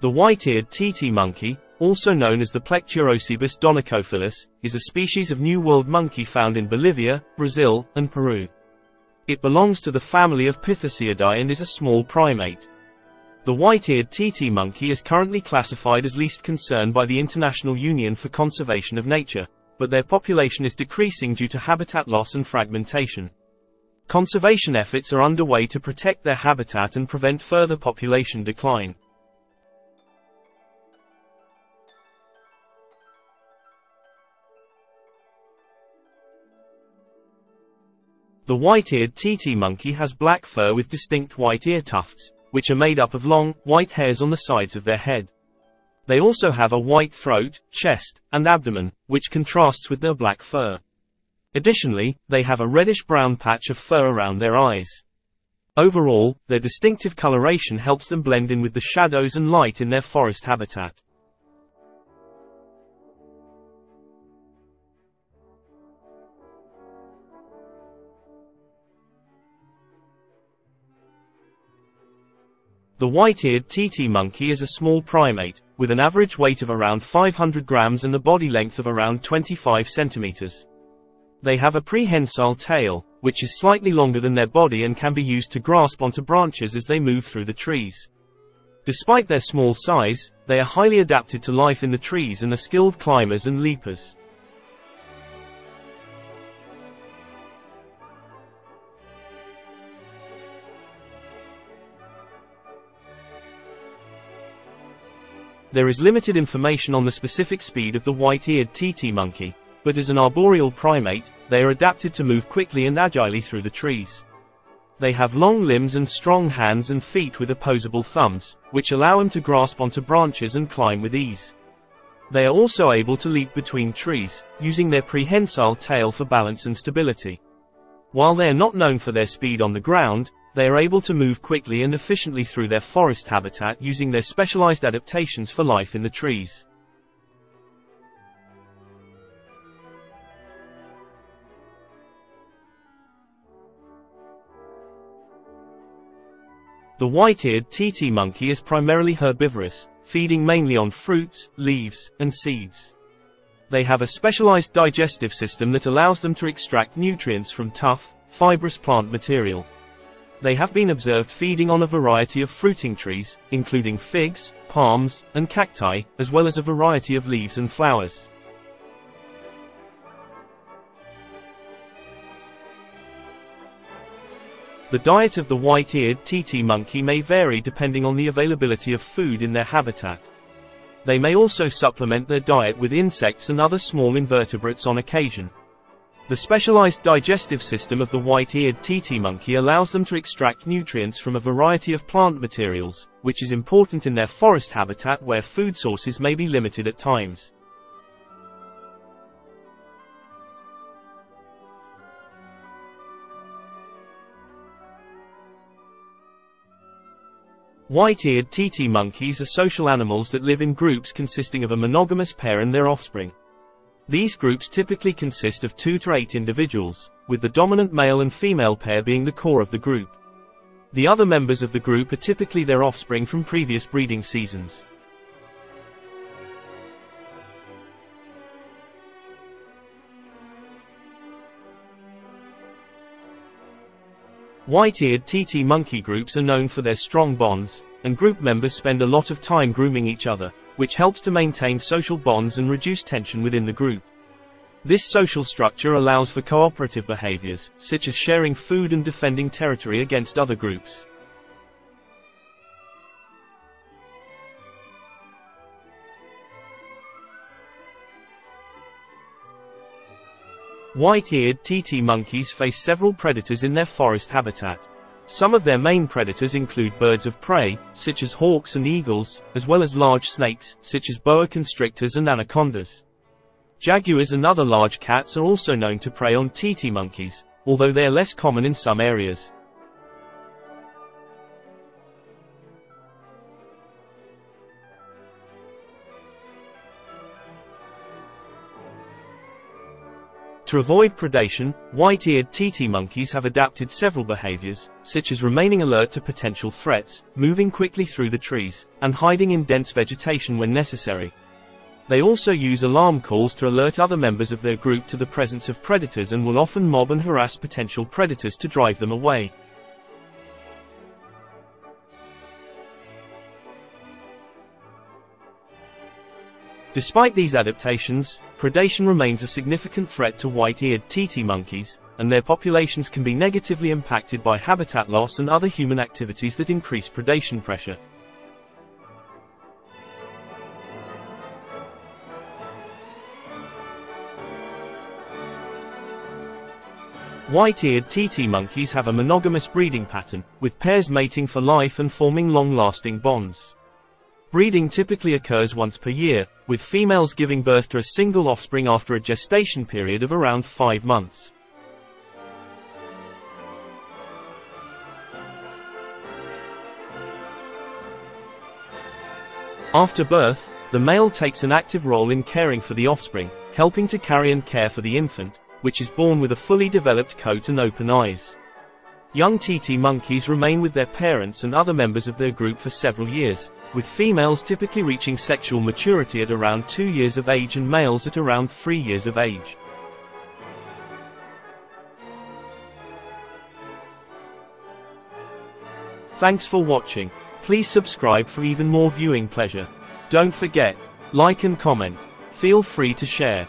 The white-eared titi monkey, also known as the Plecturocebus donacophilus, is a species of New World monkey found in Bolivia, Brazil, and Peru. It belongs to the family of Pitheciidae and is a small primate. The white-eared titi monkey is currently classified as least concern by the International Union for Conservation of Nature, but their population is decreasing due to habitat loss and fragmentation. Conservation efforts are underway to protect their habitat and prevent further population decline. The white-eared titi monkey has black fur with distinct white ear tufts, which are made up of long, white hairs on the sides of their head. They also have a white throat, chest, and abdomen, which contrasts with their black fur. Additionally, they have a reddish-brown patch of fur around their eyes. Overall, their distinctive coloration helps them blend in with the shadows and light in their forest habitat. The white-eared titi monkey is a small primate, with an average weight of around 500 grams and a body length of around 25 centimeters. They have a prehensile tail, which is slightly longer than their body and can be used to grasp onto branches as they move through the trees. Despite their small size, they are highly adapted to life in the trees and are skilled climbers and leapers. There is limited information on the specific speed of the white-eared titi monkey, but as an arboreal primate, they are adapted to move quickly and agilely through the trees. They have long limbs and strong hands and feet with opposable thumbs, which allow them to grasp onto branches and climb with ease. They are also able to leap between trees, using their prehensile tail for balance and stability. While they are not known for their speed on the ground, they are able to move quickly and efficiently through their forest habitat using their specialized adaptations for life in the trees. The white-eared titi monkey is primarily herbivorous, feeding mainly on fruits, leaves, and seeds. They have a specialized digestive system that allows them to extract nutrients from tough, fibrous plant material. They have been observed feeding on a variety of fruiting trees, including figs, palms, and cacti, as well as a variety of leaves and flowers. The diet of the white-eared titi monkey may vary depending on the availability of food in their habitat. They may also supplement their diet with insects and other small invertebrates on occasion. The specialized digestive system of the white-eared titi monkey allows them to extract nutrients from a variety of plant materials, which is important in their forest habitat where food sources may be limited at times. White-eared titi monkeys are social animals that live in groups consisting of a monogamous pair and their offspring. These groups typically consist of two to eight individuals, with the dominant male and female pair being the core of the group. The other members of the group are typically their offspring from previous breeding seasons. White-eared titi monkey groups are known for their strong bonds, and group members spend a lot of time grooming each other, which helps to maintain social bonds and reduce tension within the group. This social structure allows for cooperative behaviors, such as sharing food and defending territory against other groups. White-eared titi monkeys face several predators in their forest habitat. Some of their main predators include birds of prey, such as hawks and eagles, as well as large snakes, such as boa constrictors and anacondas. Jaguars and other large cats are also known to prey on titi monkeys, although they are less common in some areas. To avoid predation, white-eared titi monkeys have adapted several behaviors, such as remaining alert to potential threats, moving quickly through the trees, and hiding in dense vegetation when necessary. They also use alarm calls to alert other members of their group to the presence of predators and will often mob and harass potential predators to drive them away. Despite these adaptations, predation remains a significant threat to white-eared titi monkeys, and their populations can be negatively impacted by habitat loss and other human activities that increase predation pressure. White-eared titi monkeys have a monogamous breeding pattern, with pairs mating for life and forming long-lasting bonds. Breeding typically occurs once per year, with females giving birth to a single offspring after a gestation period of around 5 months. After birth, the male takes an active role in caring for the offspring, helping to carry and care for the infant, which is born with a fully developed coat and open eyes. Young titi monkeys remain with their parents and other members of their group for several years, with females typically reaching sexual maturity at around 2 years of age and males at around 3 years of age. Thanks for watching. Please subscribe for even more viewing pleasure. Don't forget, like and comment. Feel free to share.